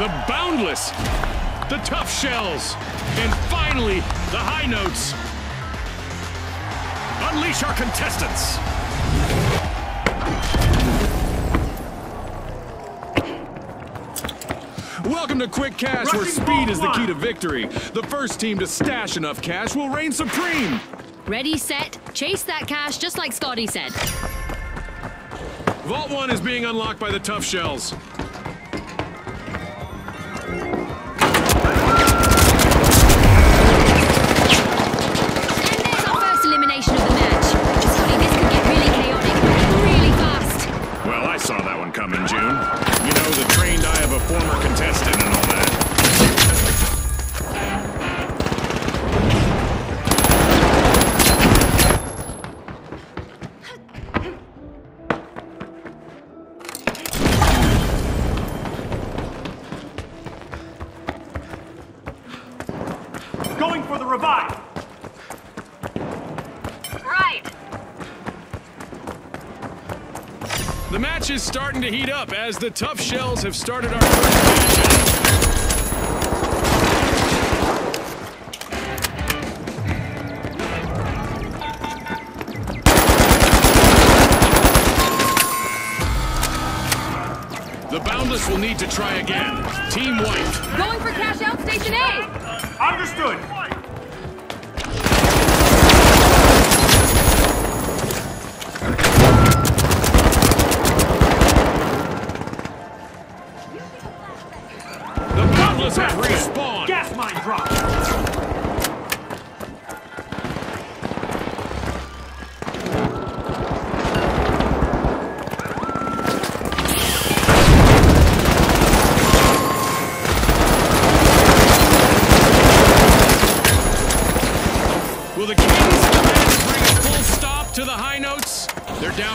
The Boundless, the Tough Shells, and finally, the High Notes. Unleash our contestants. Welcome to Quick Cash, where speed ball is the key to victory. The first team to stash enough cash will reign supreme. Ready, set, chase that cash just like Scotty said. Vault 1 is being unlocked by the Tough Shells. The is starting to heat up as the Tough Shells have started our first match. The Boundless will need to try again. Team White. Going for cash out station A. Understood.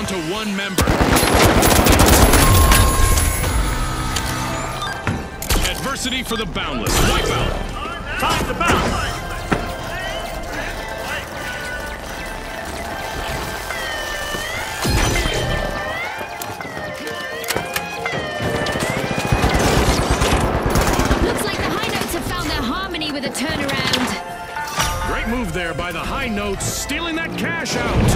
Down to one member. Adversity for the Boundless. Wipeout. Time to bounce. Looks like the high notes have found their harmony with a turnaround. Great move there by the high notes, stealing that cash out.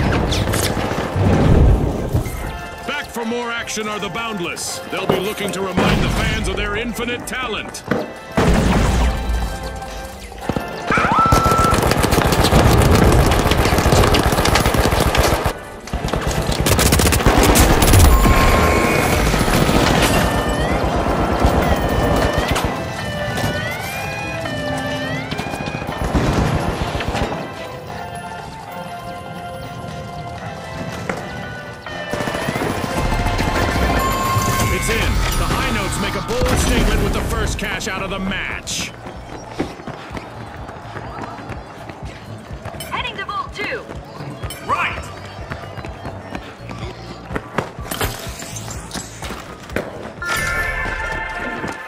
For more action are the Boundless. They'll be looking to remind the fans of their infinite talent. Of the match. Heading to Vault 2. Right.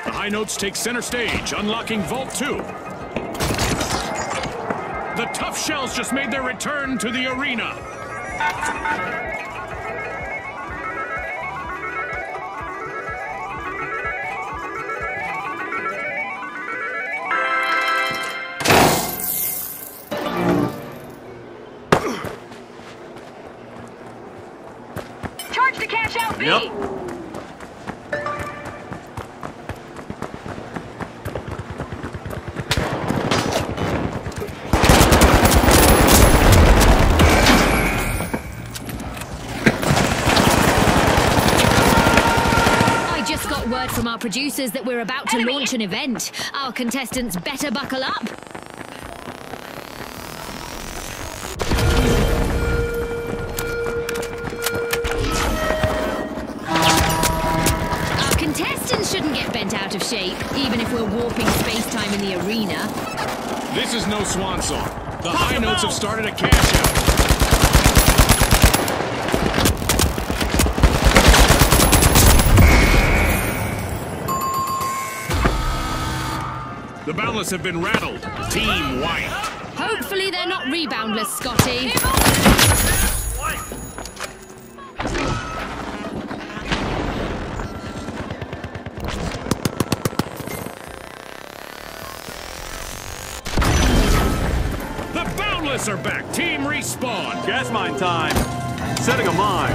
The high notes take center stage, unlocking Vault 2. The Tough Shells just made their return to the arena. Producers that we're about to launch an event. Our contestants better buckle up. Our contestants shouldn't get bent out of shape, even if we're warping space-time in the arena. This is no swan song. The high notes have started a cash out. The Boundless have been rattled. Team White. Hopefully they're not reboundless, Scotty. The Boundless are back. Team Respawn. Gas mine time. Setting a mine.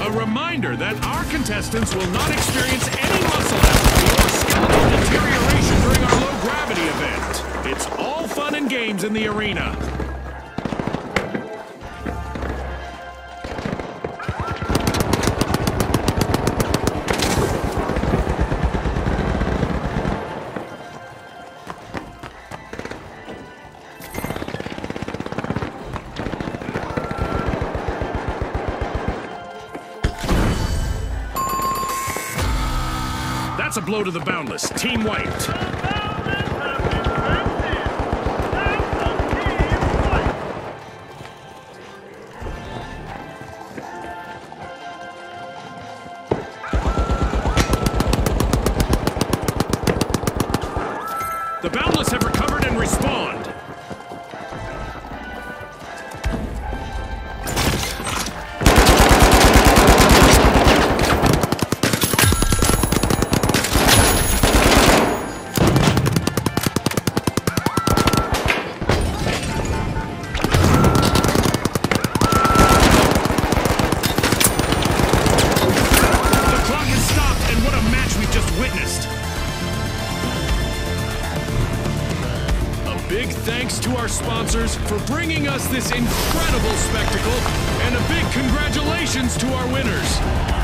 A reminder that our contestants will not experience any muscle atrophy or skeletal deterioration during our event. It's all fun and games in the arena. That's a blow to the Boundless. Team wiped. The Boundless have recovered and respawned. Our sponsors for bringing us this incredible spectacle, and a big congratulations to our winners.